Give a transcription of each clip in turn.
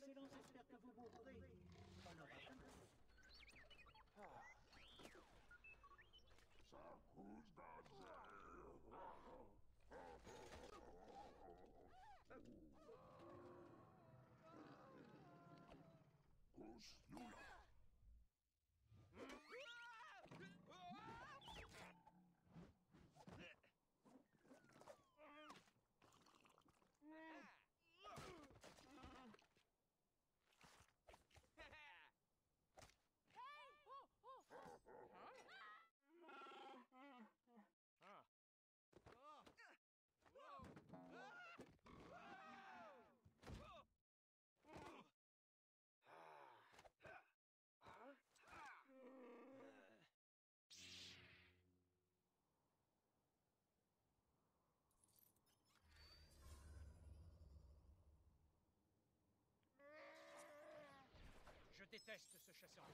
Excellence espère que vous mourrez. On aura déteste ce chasseur.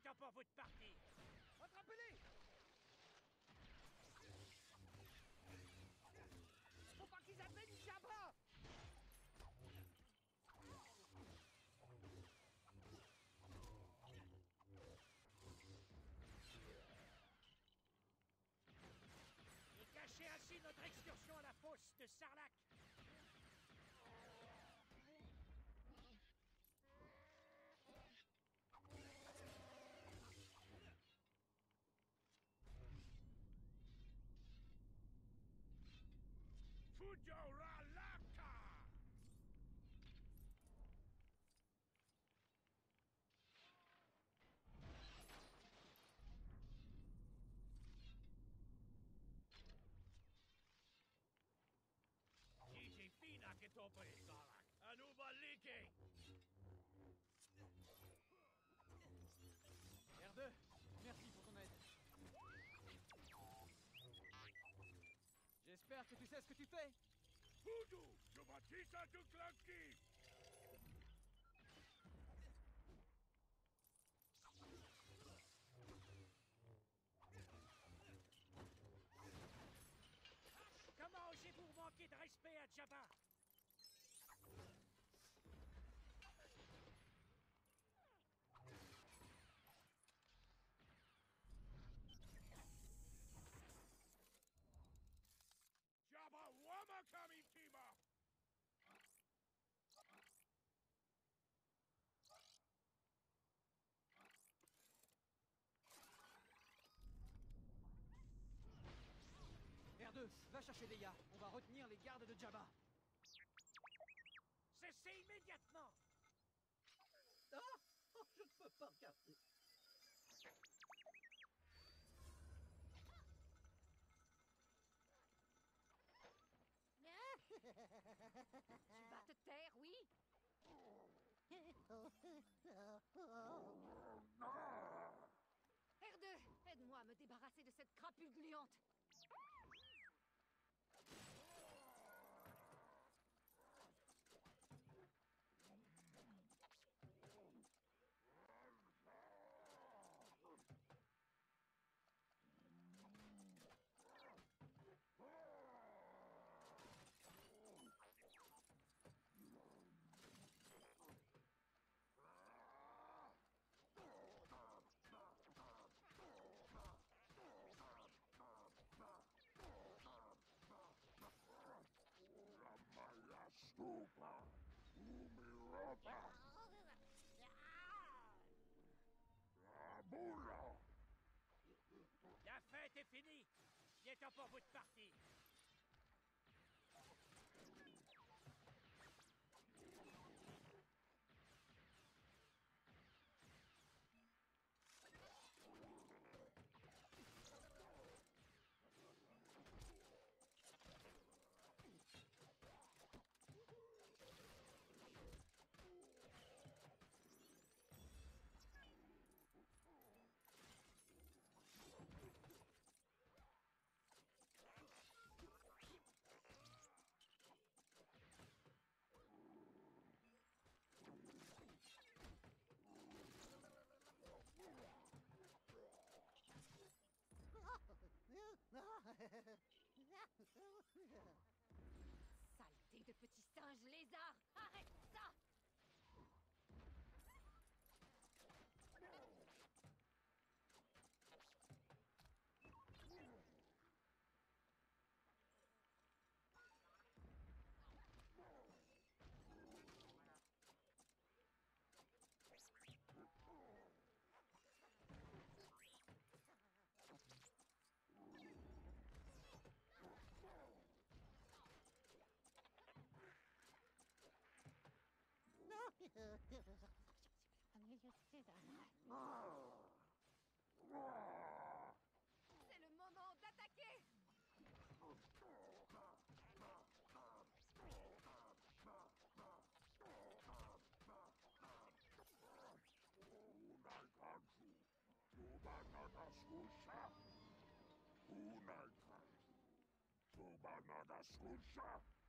Est temps pour vous de partir. Attrapez-les Faut pas qu'ils atteignent Jabba Et cachez ainsi notre excursion à la fosse de Sarlac. Dici fina che topo il Sarlacc! Anuba Liki! R2, merci pour ton aide. J'espère que tu sais ce que tu fais. Voodoo! Jubatisa Duklanki! Comment osez-vous manquer de respect à Jabba va chercher Leia. On va retenir les gardes de Jabba. Cessez immédiatement Ah Oh, Je ne peux pas regarder. Tu vas te taire, oui R2, aide-moi à me débarrasser de cette crapule gluante. Il est temps pour vous de partir Saleté de petit singe lézard Arrête ça C'est le moment d'attaquer susha! Unaikansu! Tubanada susha!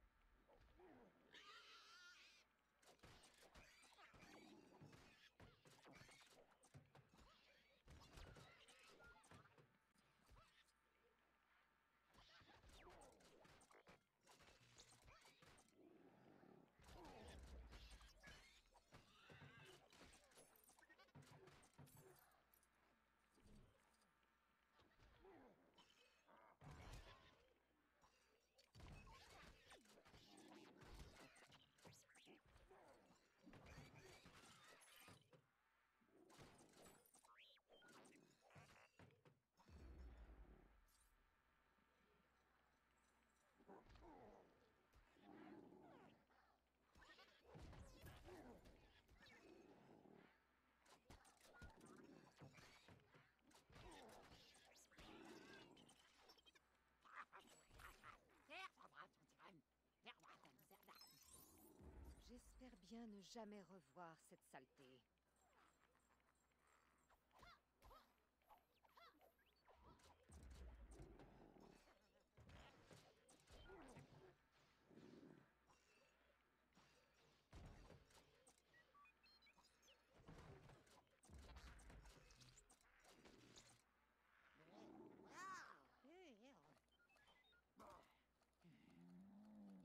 Bien ne jamais revoir cette saleté.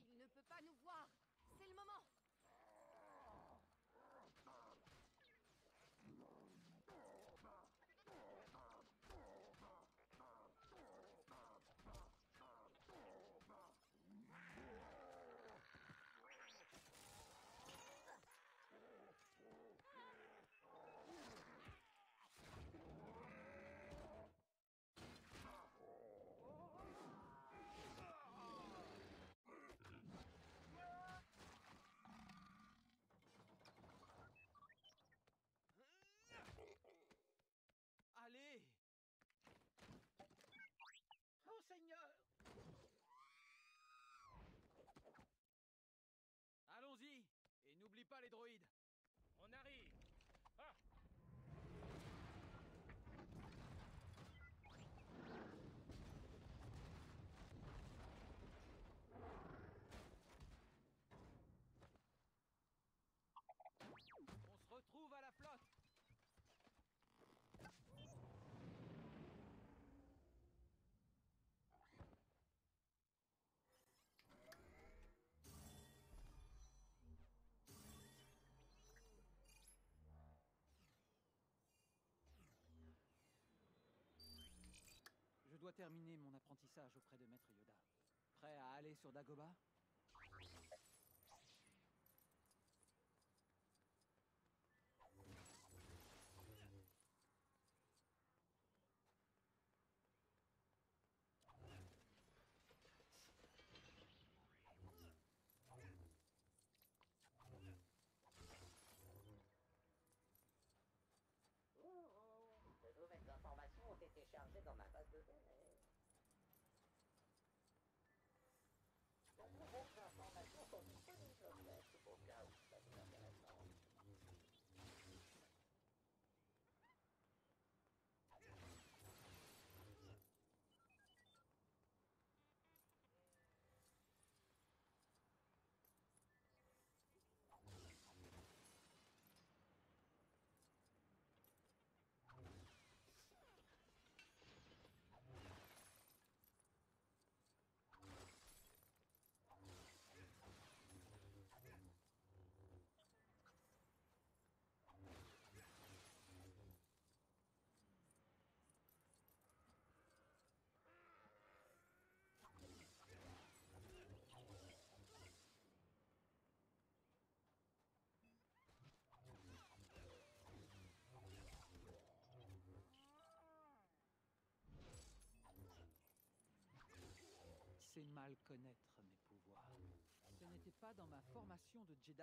Il ne peut pas nous voir. C'est le moment. Allez Oh Seigneur Allons-y Et n'oublie pas les droïdes On arrive Ah On se retrouve à la flotte Je dois terminer mon apprentissage auprès de Maître Yoda. Prêt à aller sur Dagobah De nouvelles informations ont été chargées dans ma base de données. De nouvelles informations sont disponibles au net, au cas où ça vous intéressant. C'est mal connaître mes pouvoirs. Ce n'était pas dans ma formation de Jedi.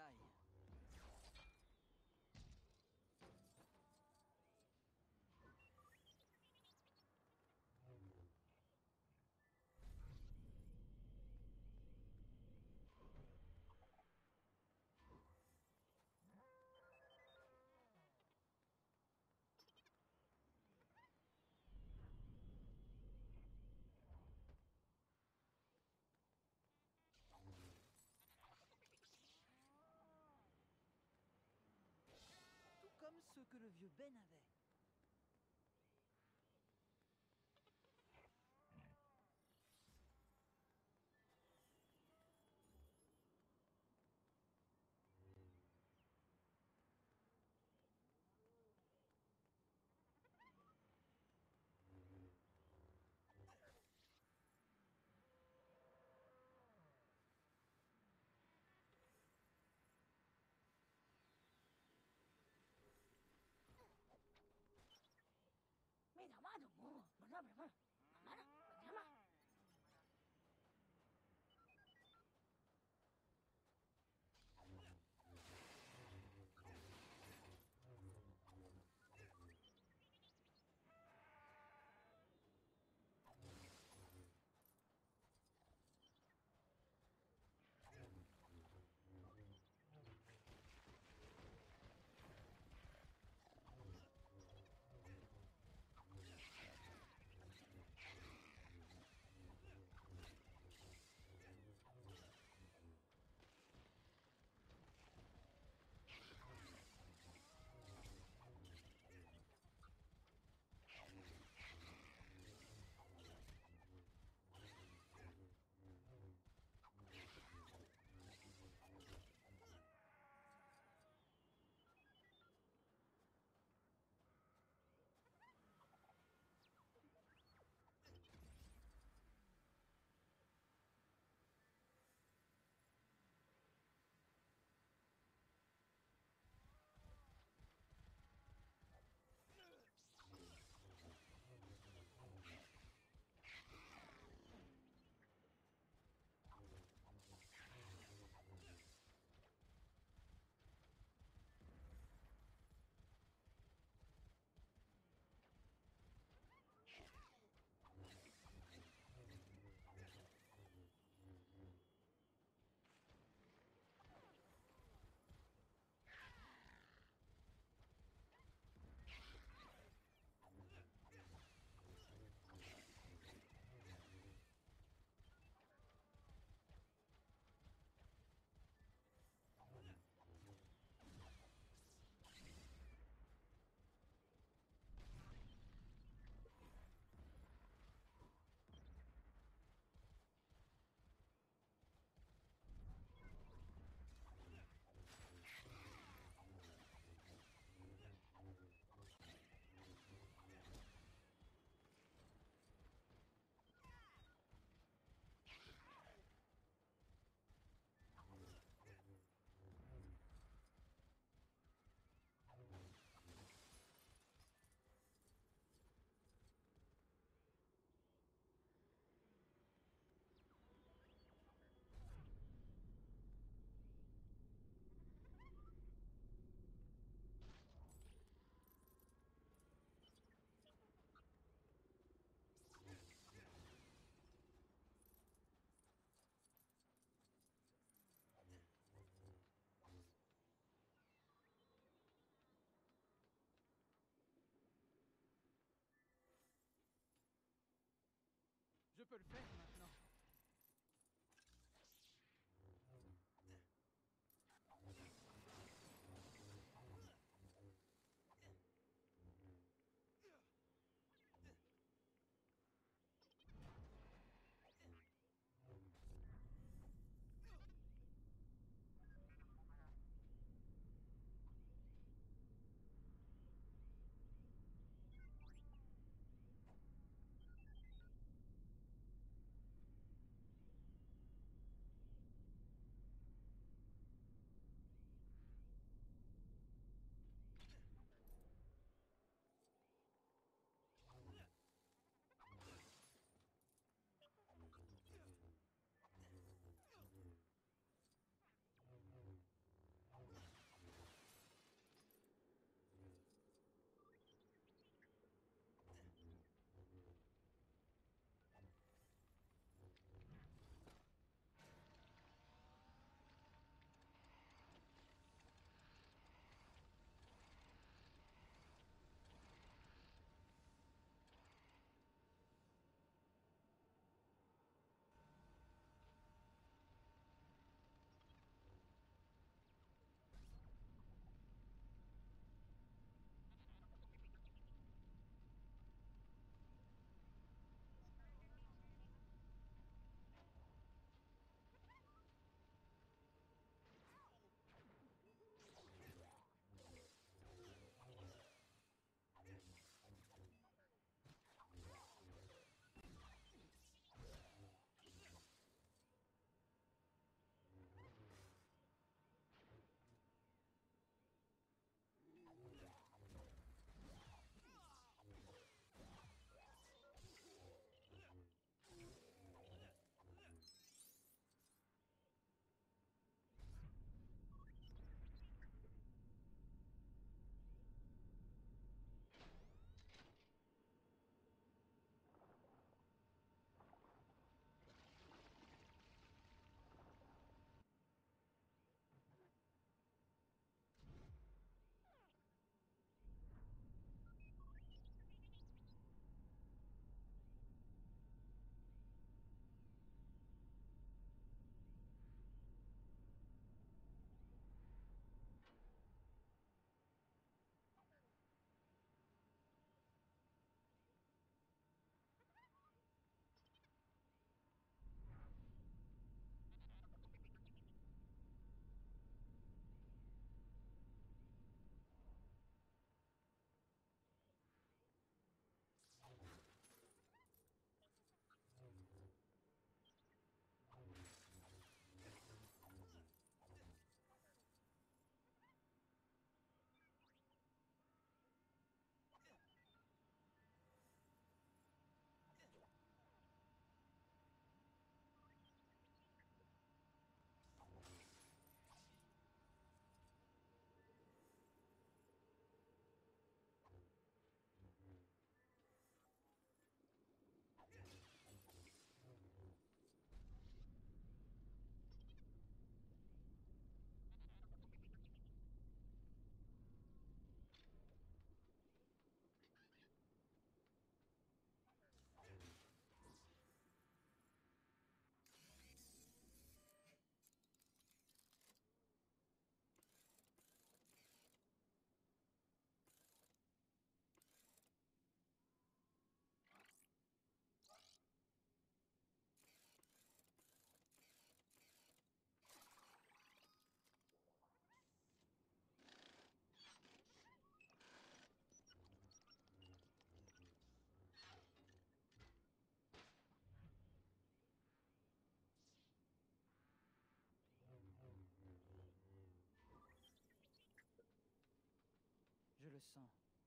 Tout comme ceux que le vieux Ben avait. peux le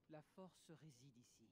La force réside ici.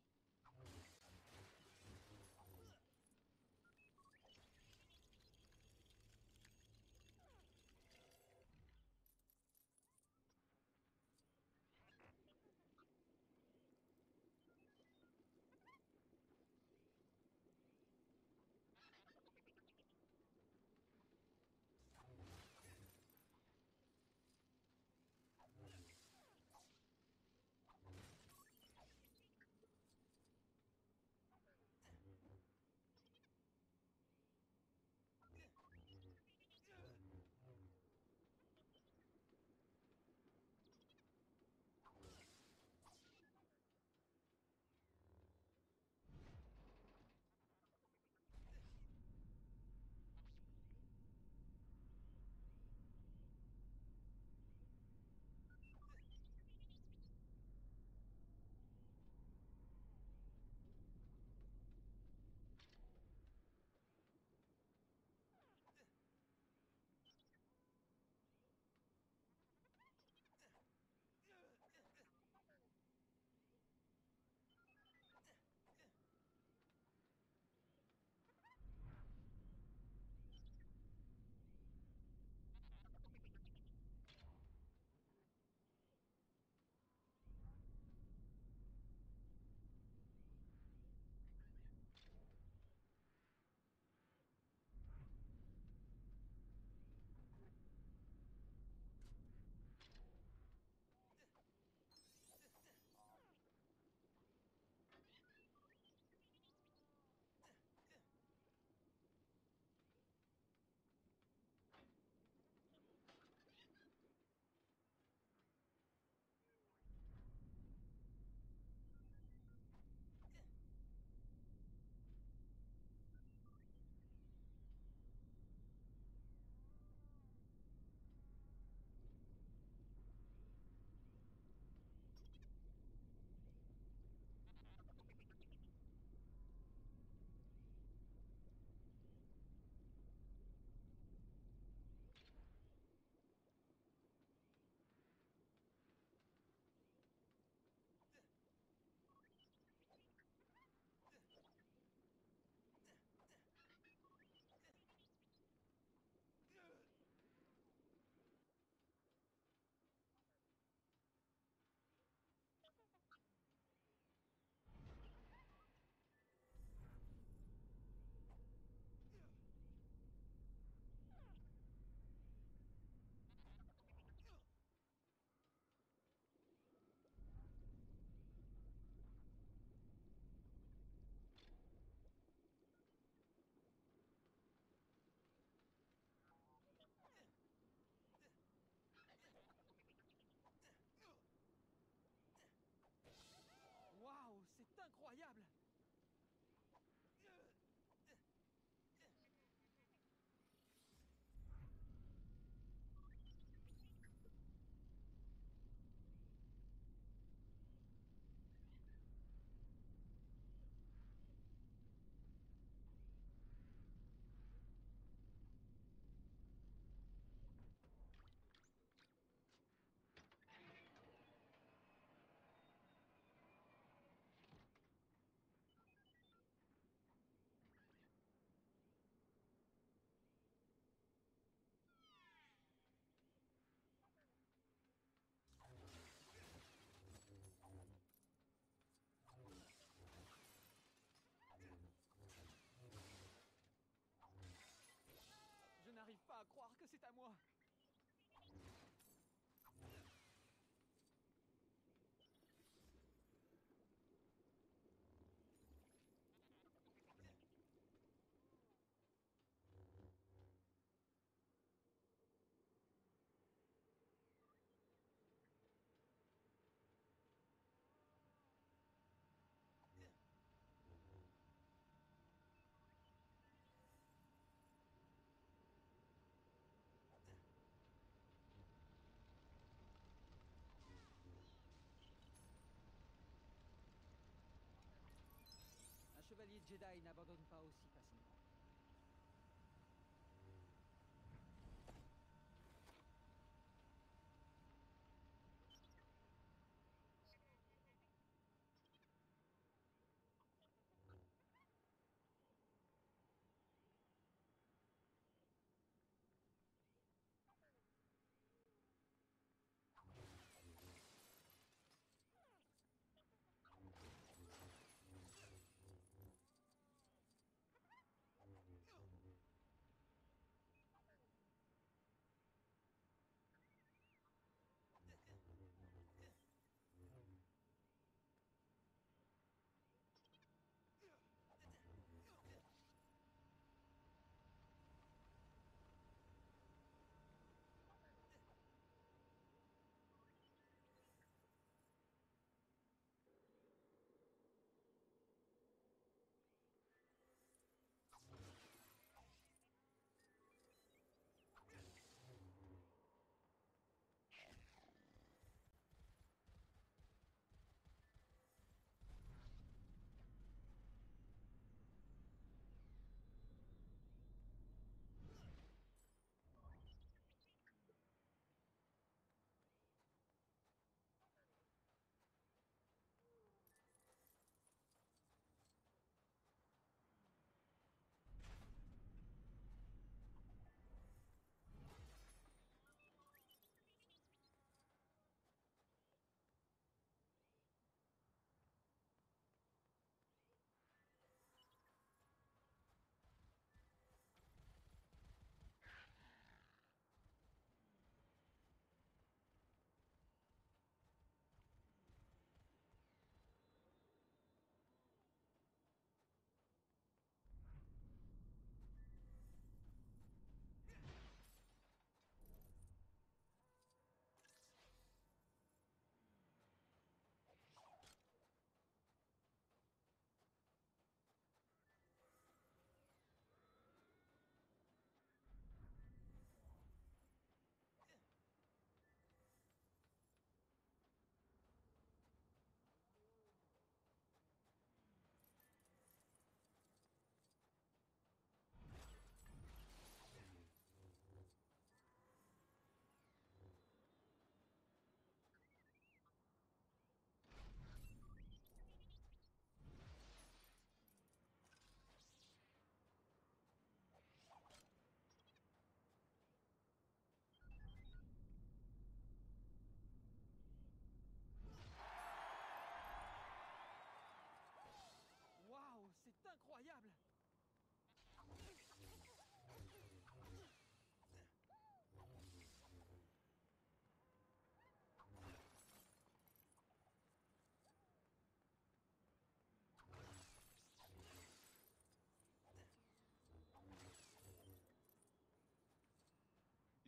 Jedi n'abandonne pas aussi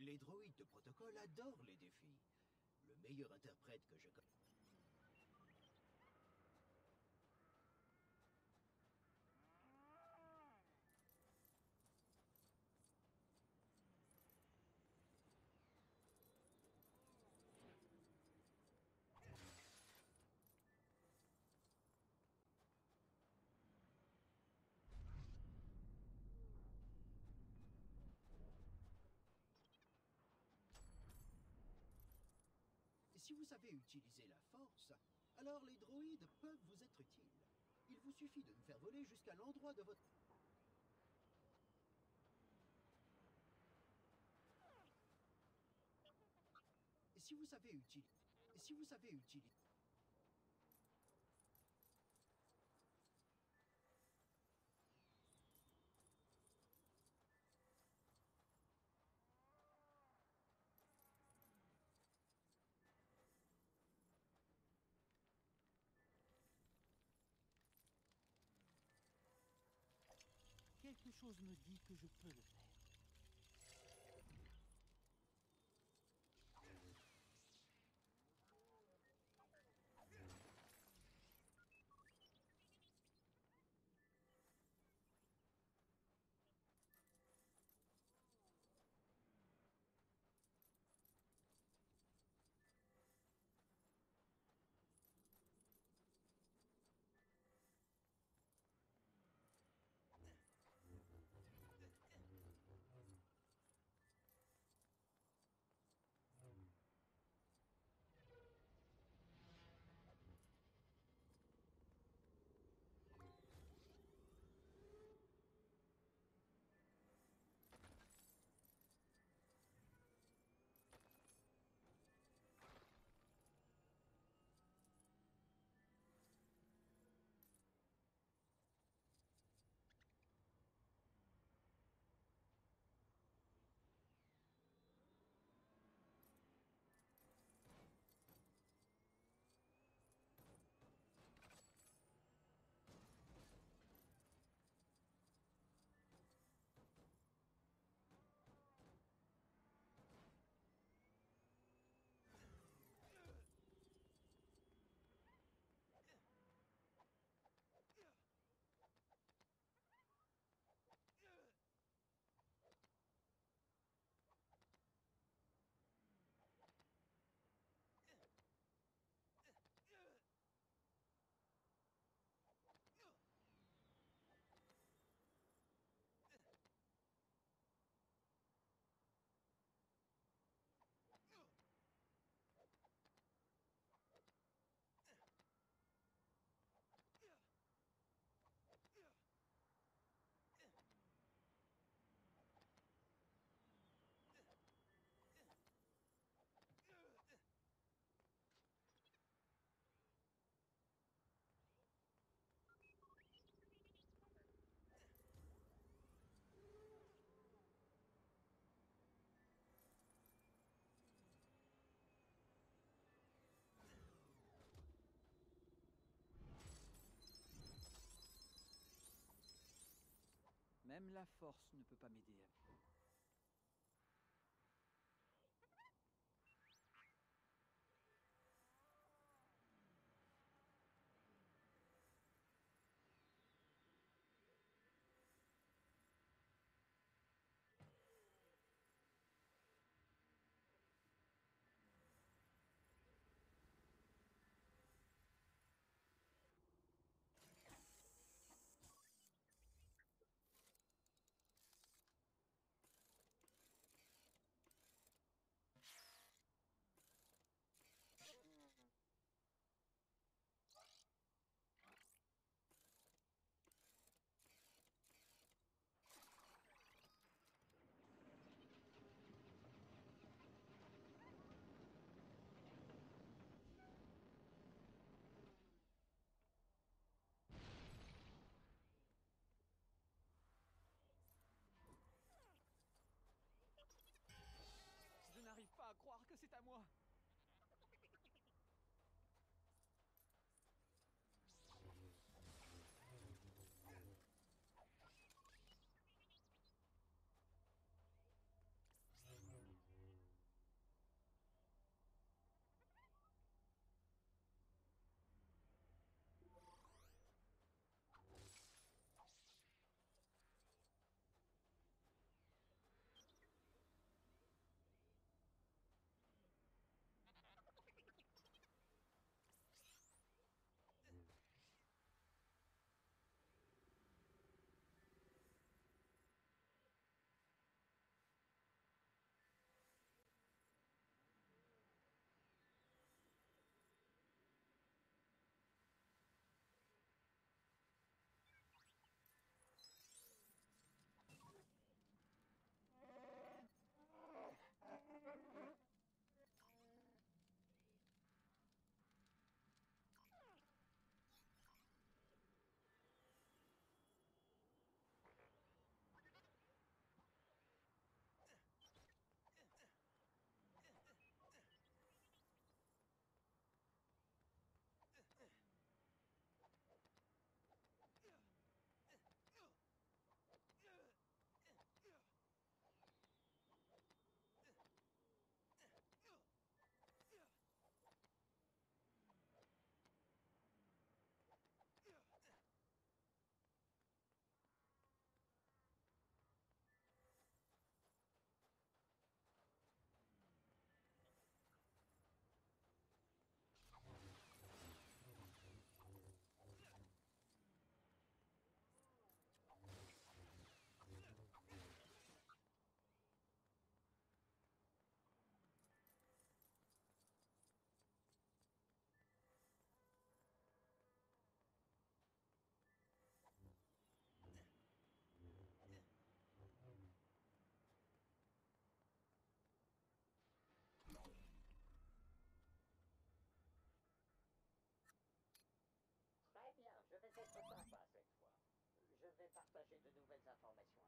Les droïdes de protocole adorent les défis. Le meilleur interprète que je connais. Si vous savez utiliser la force, alors les droïdes peuvent vous être utiles. Il vous suffit de nous faire voler jusqu'à l'endroit de votre... Si vous savez utiliser... Si vous savez utiliser... Quelque chose me dit que je peux le faire. Même la force ne peut pas m'aider. Partager de nouvelles informations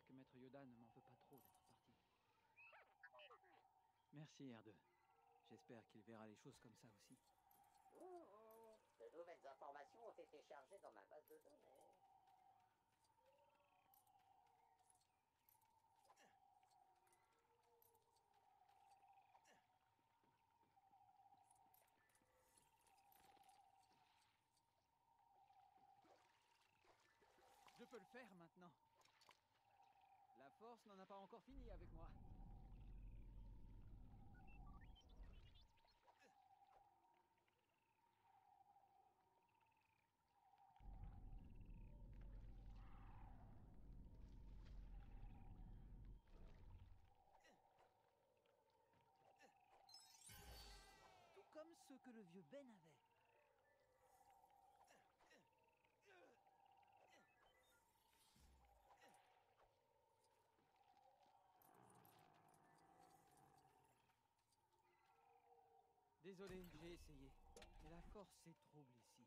J'espère que Maître Yoda ne m'en veut pas trop d'être parti. Merci, R2. J'espère qu'il verra les choses comme ça aussi. Ouh, de nouvelles informations ont été chargées dans ma base de données. Je peux le faire maintenant. Force n'en a pas encore fini avec moi. Tout comme ceux que le vieux Ben avait. Désolé, j'ai essayé. Mais la force s'est trouble ici.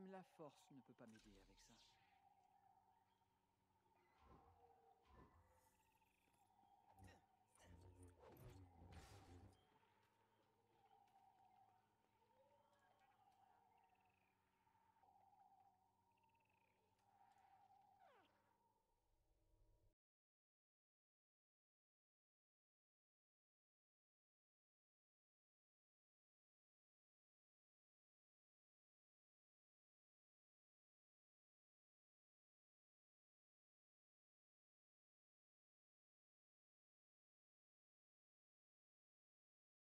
Même la force ne peut pas m'aider avec ça.